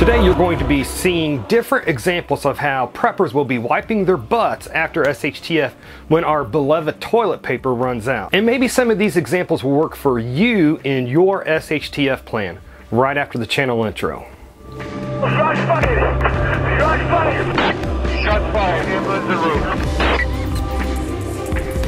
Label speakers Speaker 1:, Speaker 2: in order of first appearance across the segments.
Speaker 1: Today you're going to be seeing different examples of how preppers will be wiping their butts after SHTF when our beloved toilet paper runs out. And maybe some of these examples will work for you in your SHTF plan right after the channel intro.
Speaker 2: Shots fired! Shots fired! Shots fired! Ambulance en route.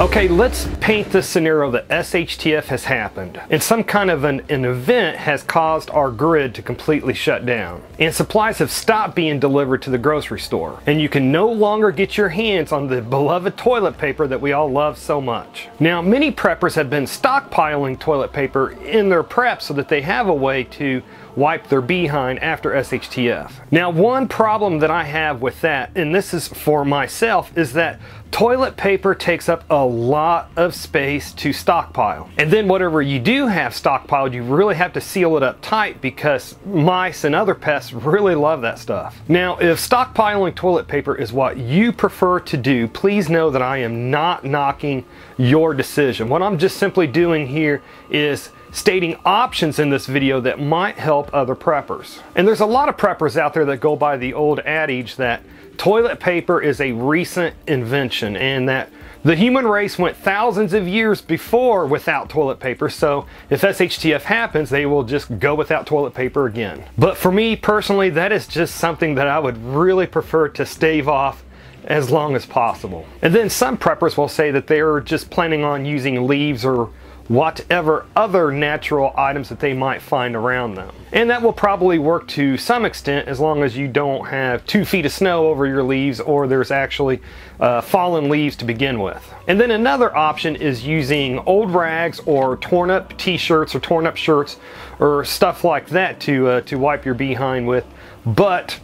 Speaker 1: Okay, let's paint the scenario that SHTF has happened. And some kind of an, an, event has caused our grid to completely shut down. And supplies have stopped being delivered to the grocery store. And you can no longer get your hands on the beloved toilet paper that we all love so much. Now many preppers have been stockpiling toilet paper in their prep so that they have a way to wipe their behind after SHTF. Now one problem that I have with that, and this is for myself, is that toilet paper takes up a lot of space to stockpile. And then whatever you do have stockpiled, you really have to seal it up tight because mice and other pests really love that stuff. Now, if stockpiling toilet paper is what you prefer to do, please know that I am not knocking your decision. What I'm just simply doing here is stating options in this video that might help other preppers. And there's a lot of preppers out there that go by the old adage that toilet paper is a recent invention and that the human race went thousands of years before without toilet paper, so if SHTF happens, they will just go without toilet paper again. But for me personally, that is just something that I would really prefer to stave off as long as possible. And then some preppers will say that they're just planning on using leaves or whatever other natural items that they might find around them. And that will probably work to some extent as long as you don't have two feet of snow over your leaves or there's actually uh, fallen leaves to begin with. And then another option is using old rags or torn up t-shirts or torn up shirts or stuff like that to, uh, to wipe your behind with. But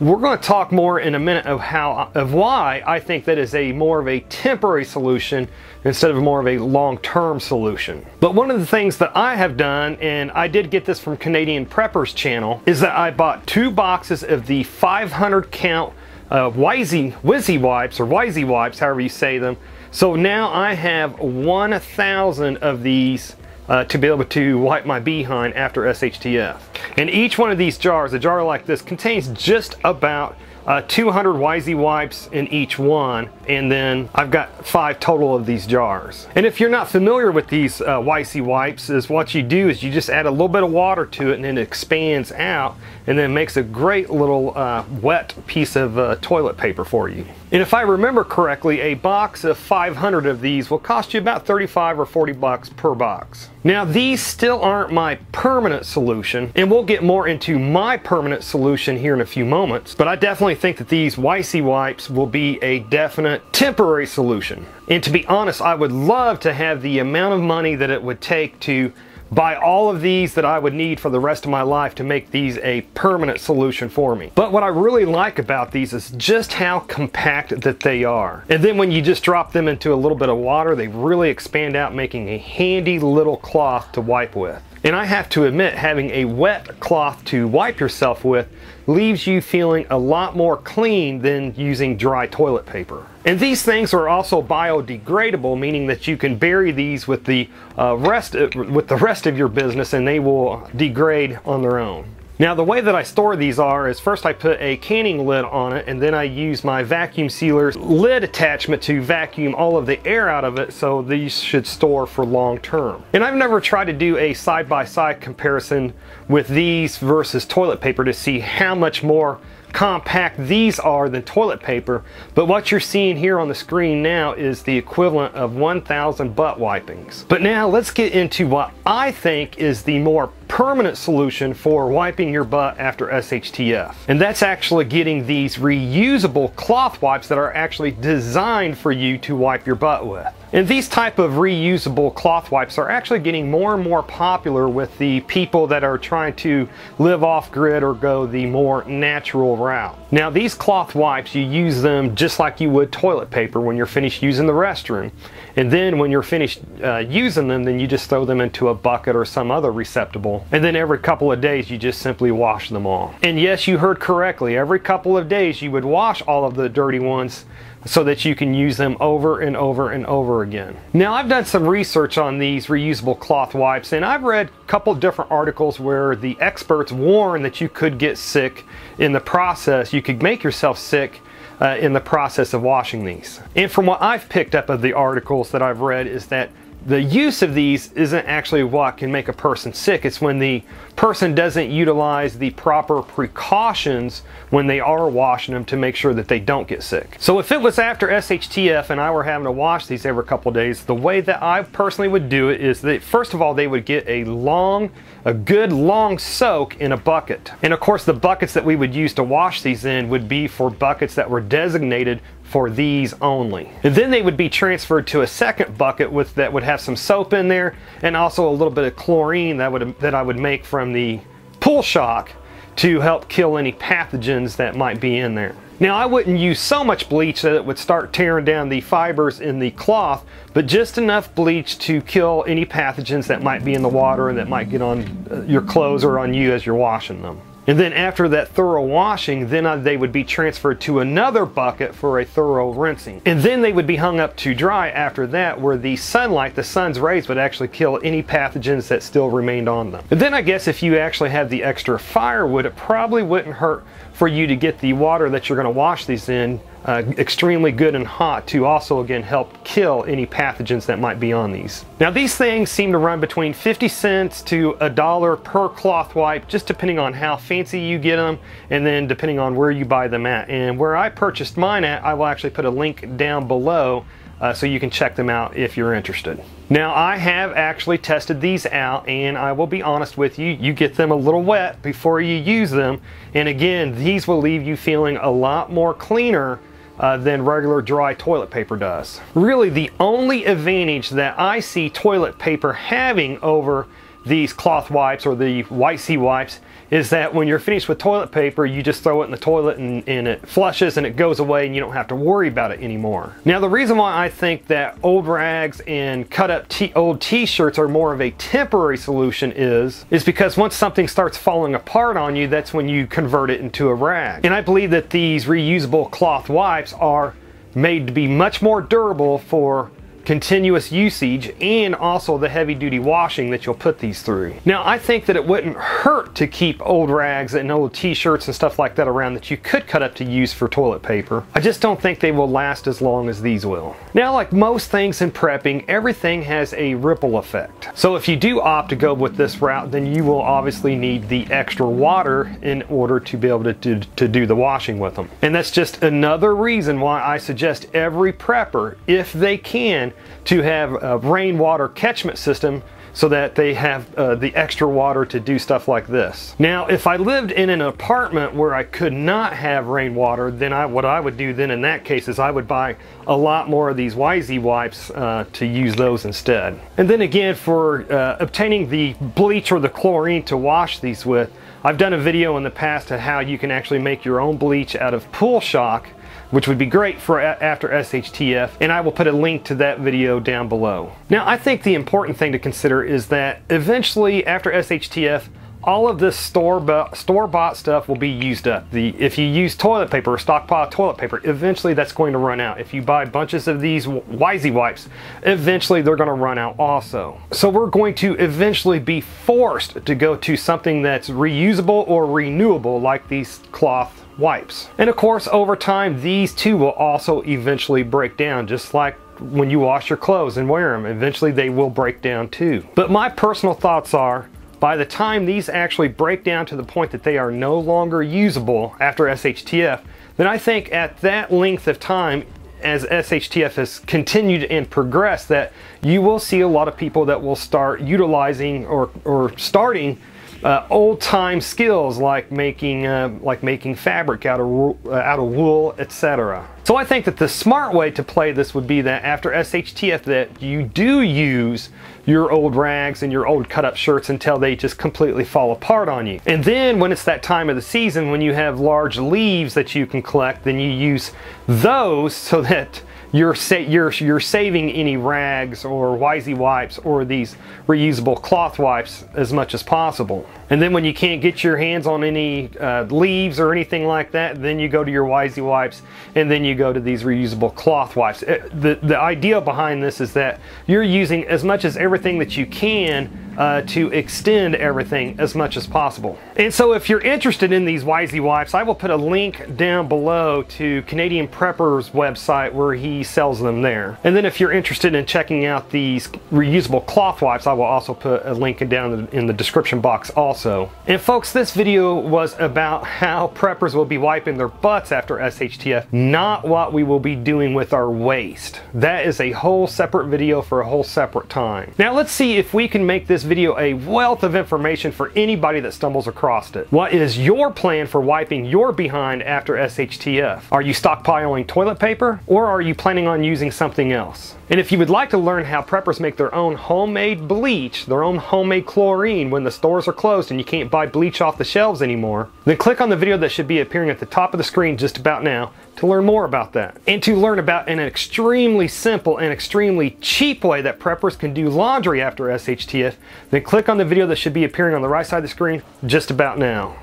Speaker 1: we're going to talk more in a minute of how of why I think that is a more of a temporary solution instead of more of a long-term solution. But one of the things that I have done, and I did get this from Canadian Preppers channel, is that I bought two boxes of the 500 count uh, Wysi, Wysi wipes or Wysi wipes, however you say them. So now I have 1,000 of these uh, to be able to wipe my behind after SHTF. And each one of these jars, a jar like this, contains just about uh, 200 Wysi wipes in each one, and then I've got five total of these jars. And if you're not familiar with these uh, wipes, is what you do is you just add a little bit of water to it and then it expands out and then makes a great little uh, wet piece of uh, toilet paper for you. And if I remember correctly, a box of 500 of these will cost you about 35 or 40 bucks per box. Now these still aren't my permanent solution, and we'll get more into my permanent solution here in a few moments, but I definitely think that these Wysi wipes will be a definite temporary solution. And to be honest, I would love to have the amount of money that it would take to buy all of these that I would need for the rest of my life to make these a permanent solution for me. But what I really like about these is just how compact that they are. And then when you just drop them into a little bit of water, they really expand out making a handy little cloth to wipe with. And I have to admit, having a wet cloth to wipe yourself with leaves you feeling a lot more clean than using dry toilet paper. And these things are also biodegradable, meaning that you can bury these with the uh, rest with the rest of your business and they will degrade on their own. Now the way that I store these are is first I put a canning lid on it and then I use my vacuum sealer's lid attachment to vacuum all of the air out of it so these should store for long term. And I've never tried to do a side-by-side -side comparison with these versus toilet paper to see how much more compact these are than toilet paper, but what you're seeing here on the screen now is the equivalent of 1,000 butt wipings. But now let's get into what I think is the more permanent solution for wiping your butt after SHTF. And that's actually getting these reusable cloth wipes that are actually designed for you to wipe your butt with. And these type of reusable cloth wipes are actually getting more and more popular with the people that are trying to live off grid or go the more natural route. Now these cloth wipes, you use them just like you would toilet paper when you're finished using the restroom. And then when you're finished uh, using them, then you just throw them into a bucket or some other receptacle. And then every couple of days, you just simply wash them off. And yes, you heard correctly. Every couple of days, you would wash all of the dirty ones so that you can use them over and over and over again. Now I've done some research on these reusable cloth wipes and I've read a couple different articles where the experts warn that you could get sick in the process. You could make yourself sick uh, in the process of washing these. And from what I've picked up of the articles that I've read is that the use of these isn't actually what can make a person sick. It's when the person doesn't utilize the proper precautions when they are washing them to make sure that they don't get sick. So if it was after SHTF and I were having to wash these every couple days, the way that I personally would do it is that first of all, they would get a long, a good long soak in a bucket. And of course, the buckets that we would use to wash these in would be for buckets that were designated for these only. And then they would be transferred to a second bucket with that would have some soap in there and also a little bit of chlorine that would that I would make from the pool shock to help kill any pathogens that might be in there. Now I wouldn't use so much bleach that it would start tearing down the fibers in the cloth, but just enough bleach to kill any pathogens that might be in the water and that might get on uh, your clothes or on you as you're washing them. And then after that thorough washing, then they would be transferred to another bucket for a thorough rinsing. And then they would be hung up to dry after that where the sunlight, the sun's rays would actually kill any pathogens that still remained on them. And then I guess if you actually have the extra firewood, it probably wouldn't hurt for you to get the water that you're going to wash these in uh, extremely good and hot to also again help kill any pathogens that might be on these. Now these things seem to run between 50 cents to a dollar per cloth wipe just depending on how fancy you get them and then depending on where you buy them at. And where I purchased mine at, I will actually put a link down below uh, so you can check them out if you're interested. Now I have actually tested these out and I will be honest with you, you get them a little wet before you use them and again these will leave you feeling a lot more cleaner uh, than regular dry toilet paper does. Really the only advantage that I see toilet paper having over these cloth wipes or the sea wipes is that when you're finished with toilet paper, you just throw it in the toilet and, and, it flushes and it goes away and you don't have to worry about it anymore. Now the reason why I think that old rags and cut up old t-shirts are more of a temporary solution is, is because once something starts falling apart on you, that's when you convert it into a rag. And I believe that these reusable cloth wipes are made to be much more durable for continuous usage and also the heavy duty washing that you'll put these through. Now I think that it wouldn't hurt to keep old rags and old t-shirts and stuff like that around that you could cut up to use for toilet paper. I just don't think they will last as long as these will. Now like most things in prepping, everything has a ripple effect. So if you do opt to go with this route, then you will obviously need the extra water in order to be able to, to, to do the washing with them. And that's just another reason why I suggest every prepper, if they can, to have a rainwater catchment system so that they have uh, the extra water to do stuff like this. Now, if I lived in an apartment where I could not have rainwater, then I, what I would do then in that case is I would buy a lot more of these Wysi wipes uh, to use those instead. And then again, for uh, obtaining the bleach or the chlorine to wash these with, I've done a video in the past of how you can actually make your own bleach out of pool shock which would be great for after SHTF, and I will put a link to that video down below. Now, I think the important thing to consider is that eventually after SHTF, all of this store-bought store stuff will be used up. The, if you use toilet paper or stockpile toilet paper, eventually that's going to run out. If you buy bunches of these Wysi wipes, eventually they're going to run out also. So we're going to eventually be forced to go to something that's reusable or renewable like these cloth wipes. And of course, over time, these too will also eventually break down, just like when you wash your clothes and wear them. Eventually they will break down too. But my personal thoughts are, by the time these actually break down to the point that they are no longer usable after SHTF, then I think at that length of time, as SHTF has continued and progressed, that you will see a lot of people that will start utilizing or, or starting uh, old-time skills like making uh, like making fabric out of uh, out of wool, etc. So I think that the smart way to play this would be that after SHTF that you do use your old rags and your old cut up shirts until they just completely fall apart on you. And then when it's that time of the season when you have large leaves that you can collect, then you use those so that you're sa- you're you're saving any rags or Wysi wipes or these reusable cloth wipes as much as possible. And then when you can't get your hands on any uh, leaves or anything like that, then you go to your Wysi wipes and then you go to these reusable cloth wipes. Uh, the the idea behind this is that you're using as much as everything that you can uh, to extend everything as much as possible. And so if you're interested in these Wysi wipes, I will put a link down below to Canadian Prepper's website where he sells them there. And then if you're interested in checking out these reusable cloth wipes, I will also put a link down in the description box also. And folks, this video was about how preppers will be wiping their butts after SHTF, not what we will be doing with our waste. That is a whole separate video for a whole separate time. Now let's see if we can make this video a wealth of information for anybody that stumbles across it. What is your plan for wiping your behind after SHTF? Are you stockpiling toilet paper or are you planning on using something else? And if you would like to learn how preppers make their own homemade bleach, their own homemade chlorine when the stores are closed and you can't buy bleach off the shelves anymore, then click on the video that should be appearing at the top of the screen just about now to learn more about that. And to learn about an extremely simple and extremely cheap way that preppers can do laundry after SHTF, then click on the video that should be appearing on the right side of the screen just about now.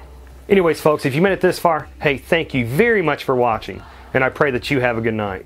Speaker 1: Anyways folks, if you made it this far, hey, thank you very much for watching, and I pray that you have a good night.